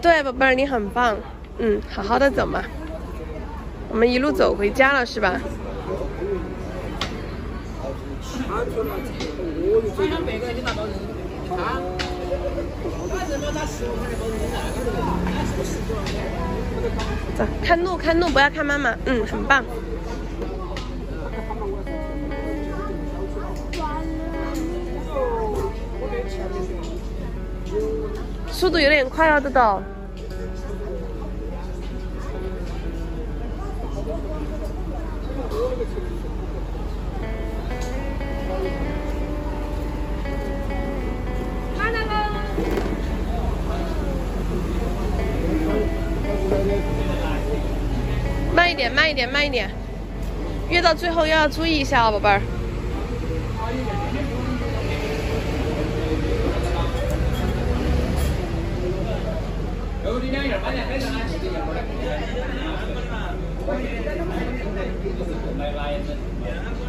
对，宝贝儿，你很棒。嗯，好好的走嘛。我们一路走回家了，是吧？走，看路，看路，不要看妈妈。嗯，很棒。速度有点快哦，豆豆。慢一点，慢一点，慢一点。越到最后又要注意一下啊，宝贝儿。Bye bye.